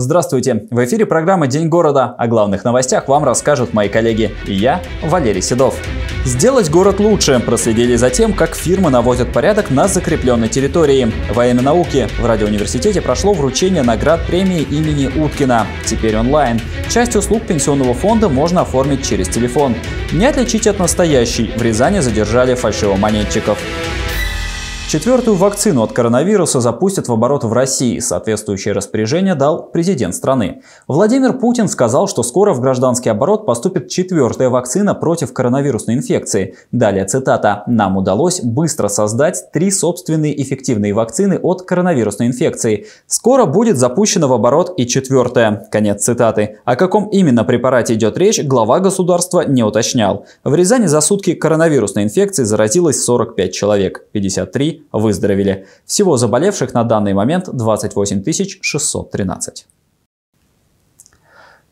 Здравствуйте! В эфире программа «День города». О главных новостях вам расскажут мои коллеги и я, Валерий Седов. Сделать город лучше. Проследили за тем, как фирмы наводят порядок на закрепленной территории. Во имя науки в радиоуниверситете прошло вручение наград премии имени Уткина. Теперь онлайн. Часть услуг пенсионного фонда можно оформить через телефон. Не отличить от настоящей. В Рязани задержали фальшивомонетчиков. Четвертую вакцину от коронавируса запустят в оборот в России. Соответствующее распоряжение дал президент страны. Владимир Путин сказал, что скоро в гражданский оборот поступит четвертая вакцина против коронавирусной инфекции. Далее цитата. «Нам удалось быстро создать три собственные эффективные вакцины от коронавирусной инфекции. Скоро будет запущена в оборот и четвертая». Конец цитаты. О каком именно препарате идет речь, глава государства не уточнял. В Рязани за сутки коронавирусной инфекцией заразилось 45 человек, 53 выздоровели. Всего заболевших на данный момент 28 613.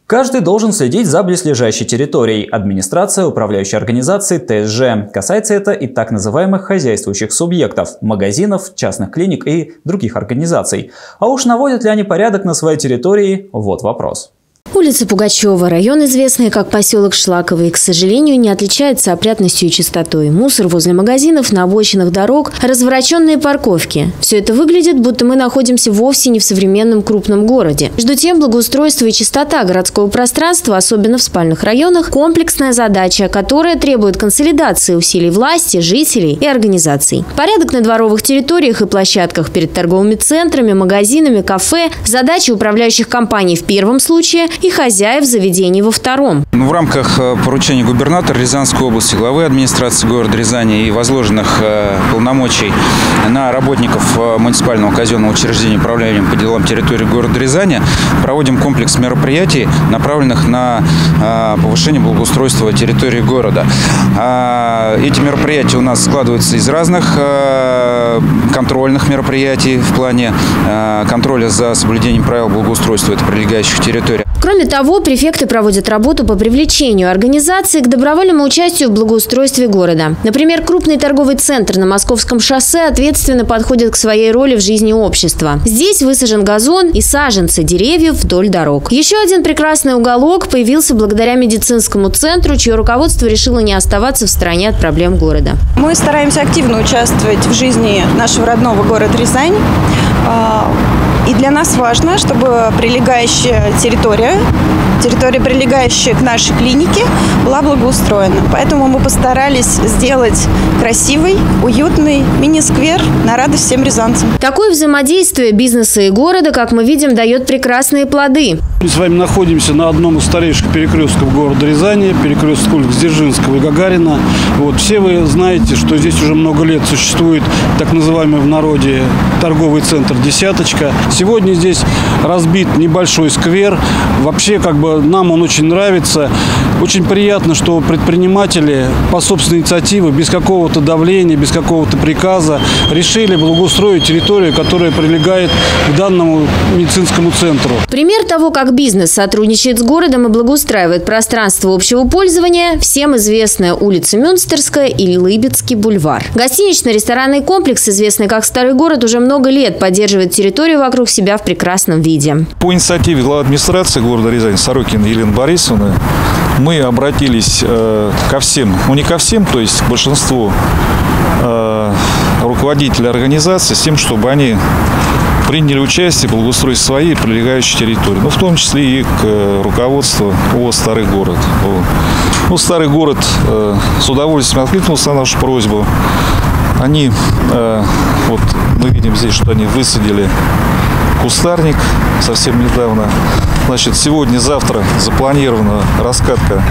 Каждый должен следить за близлежащей территорией. Администрация управляющей организации ТСЖ. Касается это и так называемых хозяйствующих субъектов – магазинов, частных клиник и других организаций. А уж наводят ли они порядок на своей территории – вот вопрос. Улица Пугачева, район, известный как поселок Шлаковый, к сожалению, не отличается опрятностью и чистотой. Мусор возле магазинов, на обочинах дорог, развороченные парковки. Все это выглядит, будто мы находимся вовсе не в современном крупном городе. Между тем, благоустройство и чистота городского пространства, особенно в спальных районах, комплексная задача, которая требует консолидации усилий власти, жителей и организаций. Порядок на дворовых территориях и площадках перед торговыми центрами, магазинами, кафе – задача управляющих компаний в первом случае и хозяев заведений во втором. В рамках э, поручения губернатора Рязанской области, главы администрации города Рязани и возложенных э, полномочий на работников э, муниципального казенного учреждения управления по делам территории города Рязани проводим комплекс мероприятий, направленных на повышение благоустройства территории города. А, эти мероприятия у нас складываются из разных контрольных мероприятий в плане контроля за соблюдением правил благоустройства это прилегающих территорий. Кроме того, префекты проводят работу по привлечению организаций к добровольному участию в благоустройстве города. Например, крупный торговый центр на Московском шоссе ответственно подходит к своей роли в жизни общества. Здесь высажен газон и саженцы деревьев вдоль дорог. Еще один прекрасный уголок появился благодаря медицинскому центру, чье руководство решило не оставаться в стороне от проблем города. Мы стараемся активно участвовать в жизни нашего родного города Рязань. А, и для нас важно, чтобы прилегающая территория, территория, прилегающая к нашей клинике, была благоустроена. Поэтому мы постарались сделать красивый, уютный мини-сквер на радость всем рязанцам. Такое взаимодействие бизнеса и города, как мы видим, дает прекрасные плоды. Мы с вами находимся на одном из старейших перекрестков города Рязани, перекресток улиц Дзержинского и Гагарина. Вот, все вы знаете, что здесь уже много лет существует так называемый в народе торговый центр «Десяточка». Сегодня здесь разбит небольшой сквер. Вообще, как бы, нам он очень нравится. Очень приятно, что предприниматели по собственной инициативе, без какого-то давления, без какого-то приказа, решили благоустроить территорию, которая прилегает к данному медицинскому центру. Пример того, как бизнес сотрудничает с городом и благоустраивает пространство общего пользования, всем известная улица Мюнстерская или Лыбецкий бульвар. Гостинично-ресторанный комплекс, известный как Старый город, уже много лет поддерживает территорию вокруг вокруг себя в прекрасном виде. По инициативе главы администрации города Рязань Сорокина Елены Борисовны мы обратились э, ко всем, ну не ко всем, то есть к большинству э, руководителей организации с тем, чтобы они приняли участие в благоустройстве своей прилегающей территории, ну, в том числе и к э, руководству ООО «Старый город». Ну, «Старый город» с удовольствием откликнулся на нашу просьбу. Они, вот мы видим здесь, что они высадили кустарник совсем недавно. Значит, сегодня-завтра запланирована раскатка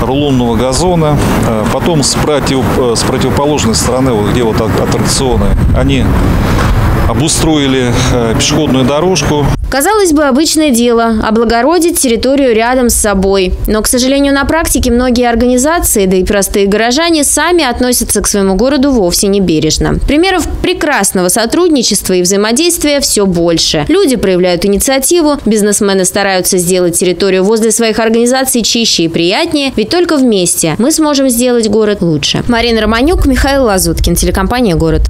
рулонного газона. А потом с, против, э, с противоположной стороны, вот где вот аттракционы, они обустроили э, пешеходную дорожку. Казалось бы, обычное дело – облагородить территорию рядом с собой. Но, к сожалению, на практике многие организации, да и простые горожане, сами относятся к своему городу вовсе не бережно. Примеров прекрасного сотрудничества и взаимодействия все больше. Люди проявляют инициативу, бизнесмены стараются сделать территорию возле своих организаций чище и приятнее, ведь только вместе мы сможем сделать город лучше. Марина Романюк, Михаил Лазуткин, телекомпания «Город».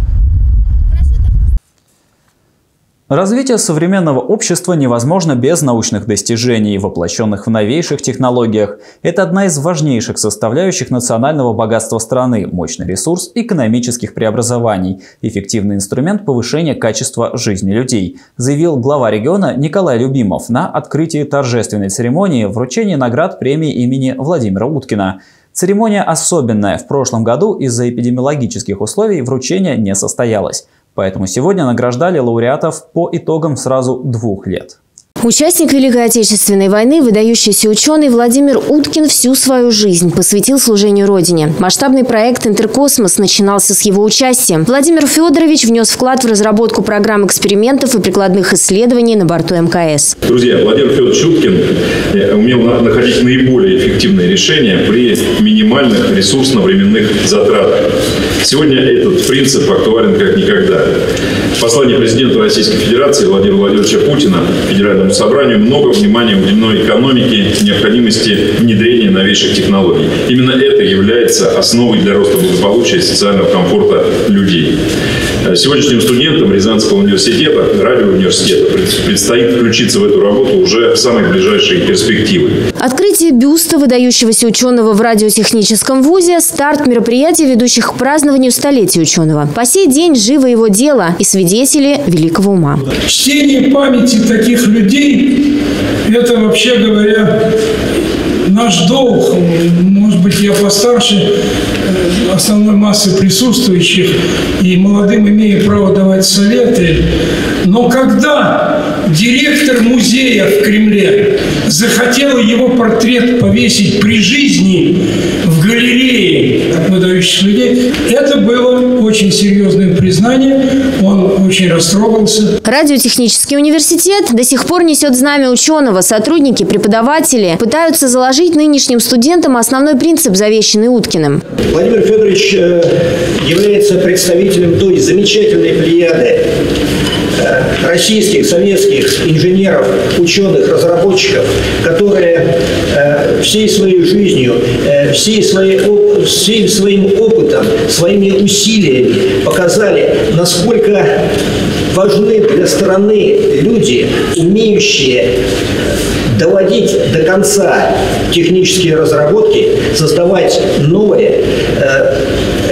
Развитие современного общества невозможно без научных достижений, воплощенных в новейших технологиях. Это одна из важнейших составляющих национального богатства страны, мощный ресурс экономических преобразований, эффективный инструмент повышения качества жизни людей, заявил глава региона Николай Любимов на открытии торжественной церемонии вручения наград премии имени Владимира Уткина. Церемония особенная. В прошлом году из-за эпидемиологических условий вручение не состоялось. Поэтому сегодня награждали лауреатов по итогам сразу двух лет. Участник Великой Отечественной войны, выдающийся ученый Владимир Уткин всю свою жизнь посвятил служению Родине. Масштабный проект «Интеркосмос» начинался с его участия. Владимир Федорович внес вклад в разработку программ экспериментов и прикладных исследований на борту МКС. Друзья, Владимир Федорович Уткин э, умел находить наиболее эффективные решения при минимальных ресурсно-временных затратах. Сегодня этот принцип актуален как никогда. В послании президента Российской Федерации Владимира Владимировича Путина Федеральному собранию много внимания уделено экономике, необходимости внедрения новейших технологий. Именно это является основой для роста благополучия и социального комфорта людей. Сегодняшним студентам Рязанского университета, радиоуниверситета, предстоит включиться в эту работу уже в самые ближайшие перспективы. Открытие бюста выдающегося ученого в радиотехническом вузе – старт мероприятия, ведущих к празднованию столетия ученого. По сей день живо его дело и свидетели великого ума. Чтение памяти таких людей – это, вообще говоря, наш долг, может быть, я постарше э, основной массы присутствующих, и молодым имею право давать советы, но когда директор музея в Кремле захотел его портрет повесить при жизни в галерее выдающихся людей, это было очень серьезное признание, он очень растрогался. Радиотехнический университет до сих пор несет знамя ученого. Сотрудники, преподаватели пытаются заложить нынешним студентам основной принцип, завещанный Уткиным. Владимир Федорович э, является представителем той замечательной плеяды э, российских, советских инженеров, ученых, разработчиков, которые э, всей своей жизнью, всей своей, всем своим опытом, своими усилиями показали, насколько важны для страны люди, умеющие доводить до конца технические разработки, создавать новые, э,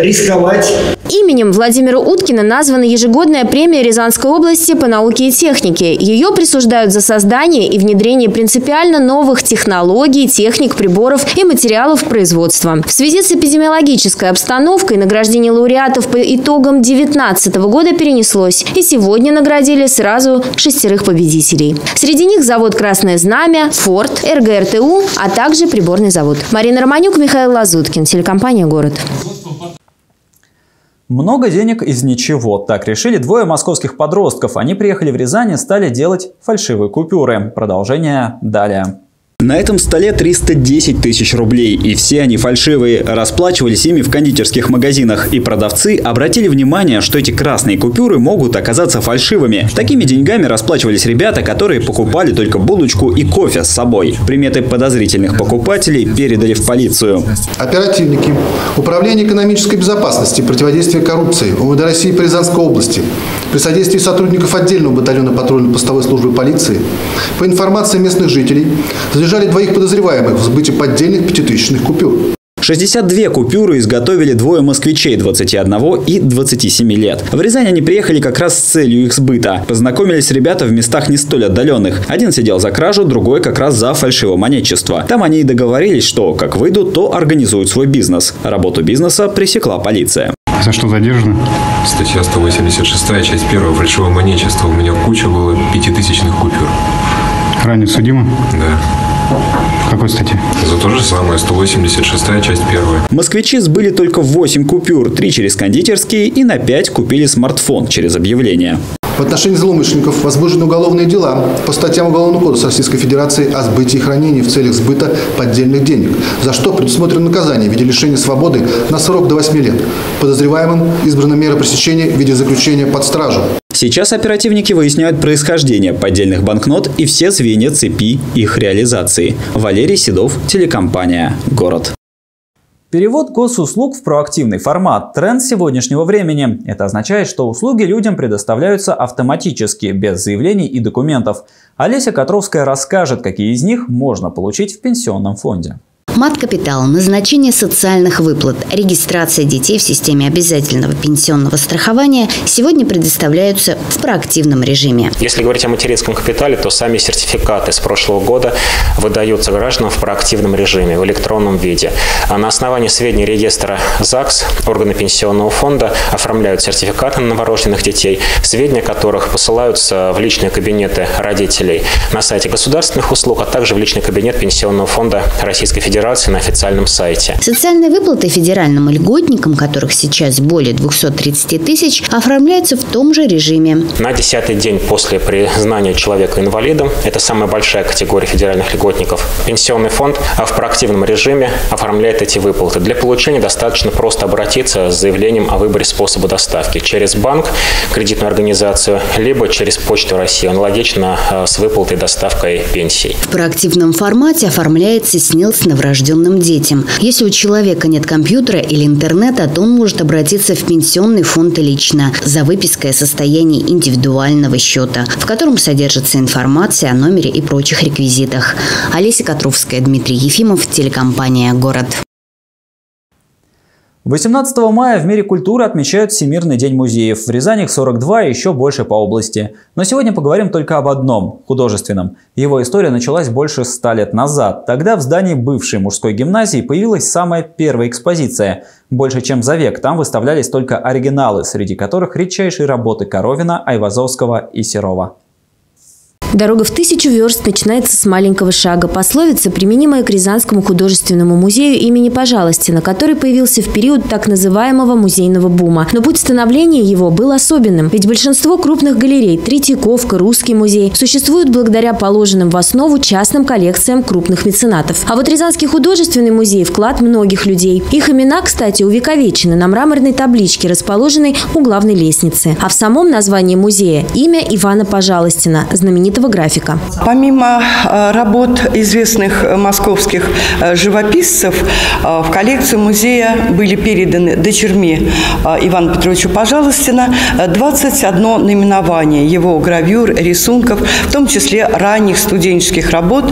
рисковать. Именем Владимира Уткина названа ежегодная премия Рязанской области по науке и технике. Ее присуждают за создание и внедрение принципиально новых технологий, техник, приборов и материалов производства. В связи с эпидемиологической обстановкой награждение лауреатов по итогам 2019 года перенеслось. И сегодня наградили сразу шестерых победителей. Среди них завод «Красное знамя», «Форд», РГРТУ, а также приборный завод. Марина Романюк, Михаил Лазуткин, телекомпания «Город». Много денег из ничего. Так решили двое московских подростков. Они приехали в Рязань и стали делать фальшивые купюры. Продолжение далее. На этом столе 310 тысяч рублей, и все они фальшивые. Расплачивались ими в кондитерских магазинах, и продавцы обратили внимание, что эти красные купюры могут оказаться фальшивыми. Такими деньгами расплачивались ребята, которые покупали только булочку и кофе с собой. Приметы подозрительных покупателей передали в полицию. Оперативники Управление экономической безопасности и противодействия коррупции УВД России по Рязанской области при содействии сотрудников отдельного батальона патрульно-постовой службы полиции по информации местных жителей двоих подозреваемых в сбыте поддельных пятитысячных купюр. 62 купюры изготовили двое москвичей 21 и 27 лет. В Рязань они приехали как раз с целью их сбыта. Познакомились ребята в местах не столь отдаленных. Один сидел за кражу, другой как раз за фальшивомонетчество. Там они и договорились, что как выйдут, то организуют свой бизнес. Работу бизнеса пресекла полиция. За что задержаны? Статья 186, часть 1, фальшивое монетчество. У меня куча было пятитысячных купюр. Ранее судимы? Да. Какой статье? За то же самое, 186 часть 1. Москвичи сбыли только 8 купюр, 3 через кондитерские и на 5 купили смартфон через объявление. В отношении злоумышленников возбуждены уголовные дела по статьям Уголовного кодекса Российской Федерации о сбытии и хранении в целях сбыта поддельных денег, за что предусмотрено наказание в виде лишения свободы на срок до 8 лет. Подозреваемым избрана мера пресечения в виде заключения под стражу. Сейчас оперативники выясняют происхождение поддельных банкнот и все звенья цепи их реализации. Валерий Седов, телекомпания «Город». Перевод госуслуг в проактивный формат – тренд сегодняшнего времени. Это означает, что услуги людям предоставляются автоматически, без заявлений и документов. Олеся Котровская расскажет, какие из них можно получить в пенсионном фонде. Мат-капитал, назначение социальных выплат, регистрация детей в системе обязательного пенсионного страхования сегодня предоставляются в проактивном режиме. Если говорить о материнском капитале, то сами сертификаты с прошлого года выдаются гражданам в проактивном режиме, в электронном виде. А на основании сведений реестра ЗАГС органы пенсионного фонда оформляют сертификаты на новорожденных детей, сведения которых посылаются в личные кабинеты родителей на сайте государственных услуг, а также в личный кабинет Пенсионного фонда Российской Федерации Федерации на официальном сайте. Социальные выплаты федеральным льготникам, которых сейчас более 230 тысяч, оформляются в том же режиме. На десятый день после признания человека инвалидом, это самая большая категория федеральных льготников, пенсионный фонд а в проактивном режиме оформляет эти выплаты. Для получения достаточно просто обратиться с заявлением о выборе способа доставки через банк, кредитную организацию, либо через Почту России, аналогично а, с выплатой доставкой пенсий. В проактивном формате оформляется СНИЛС на новорожденным детям. Если у человека нет компьютера или интернета, то он может обратиться в пенсионный фонд лично за выпиской о состоянии индивидуального счета, в котором содержится информация о номере и прочих реквизитах. Олеся Котровская, Дмитрий Ефимов, телекомпания «Город». 18 мая в мире культуры отмечают Всемирный день музеев. В Рязани их 42 и еще больше по области. Но сегодня поговорим только об одном – художественном. Его история началась больше ста лет назад. Тогда в здании бывшей мужской гимназии появилась самая первая экспозиция. Больше чем за век там выставлялись только оригиналы, среди которых редчайшие работы Коровина, Айвазовского и Серова. Дорога в тысячу верст начинается с маленького шага. Пословица, применимая к Рязанскому художественному музею имени Пожалостина, который появился в период так называемого музейного бума. Но путь становления его был особенным, ведь большинство крупных галерей – Третьяковка, Русский музей – существуют благодаря положенным в основу частным коллекциям крупных меценатов. А вот Рязанский художественный музей – вклад многих людей. Их имена, кстати, увековечены на мраморной табличке, расположенной у главной лестницы. А в самом названии музея – имя Ивана Пожалостина, знаменитого этого графика. Помимо э, работ известных московских э, живописцев, э, в коллекцию музея были переданы дочерьми Ивана Петровича Пожалостина 21 наименование его гравюр, рисунков, в том числе ранних студенческих работ,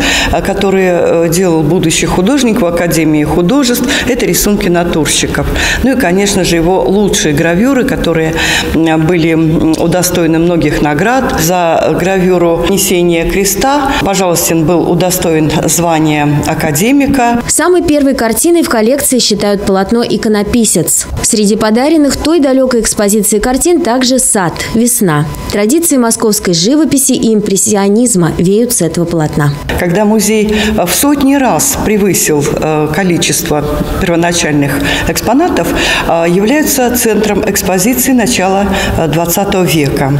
которые делал будущий художник в Академии художеств. Это рисунки натурщиков. Ну и, конечно же, его лучшие гравюры, которые были удостоены многих наград за гравюру несения креста. Пожалуйстин был удостоен звания академика. Самой первой картиной в коллекции считают полотно «Иконописец». Среди подаренных той далекой экспозиции картин также «Сад. Весна». Традиции московской живописи и импрессионизма веют с этого полотна. Когда музей в сотни раз превысил э, количество первоначальных экспонатов, э, является центром экспозиции начала XX э, века.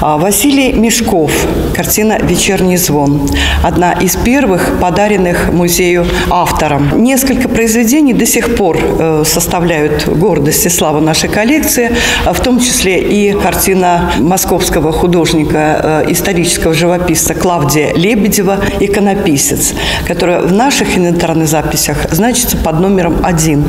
А, Василий Мешков, картина «Вечерний звон». Одна из первых подаренных музею автором. Несколько произведений до сих пор составляют гордость и славу нашей коллекции, а в том числе и картина московского художника, э, исторического живописца Клавдия Лебедева «Иконописец», которая в наших инвентарных записях значится под номером один.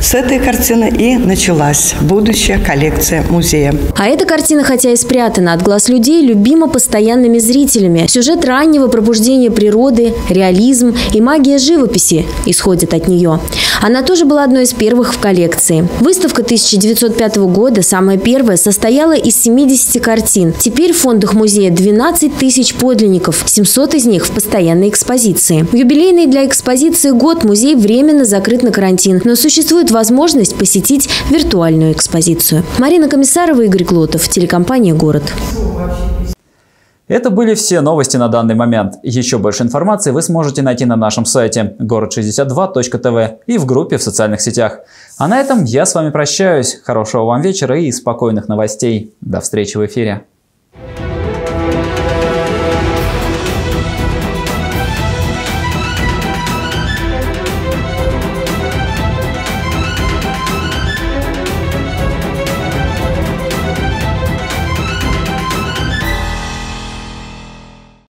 С этой картины и началась будущая коллекция музея. А эта картина, хотя и спрятана от глаз людей, любима постоянными зрителями. Сюжет раннего пробуждения природы, реализм и магия живописи исходят от нее. Она тоже была одной из первых в коллекции. Выставка 1905 года, самая первая, состояла из 70 картин. Теперь в фондах музея 12 тысяч подлинников, 700 из них в постоянной экспозиции. В юбилейный для экспозиции год музей временно закрыт на карантин, но существует возможность посетить виртуальную экспозицию. Марина Комиссарова, Игорь Клотов, телекомпания «Город». Это были все новости на данный момент. Еще больше информации вы сможете найти на нашем сайте город62.тв и в группе в социальных сетях. А на этом я с вами прощаюсь. Хорошего вам вечера и спокойных новостей. До встречи в эфире.